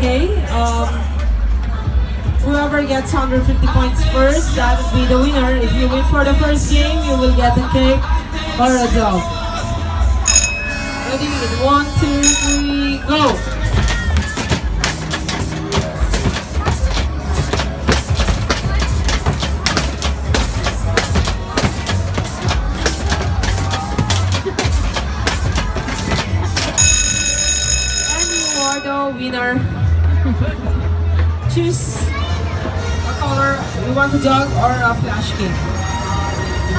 Okay. Um, whoever gets 150 points first, that will be the winner. If you win for the first game, you will get a cake or a dog. Ready? One, two, three, go! Winner. Choose a color. You want a dog or a flash cake?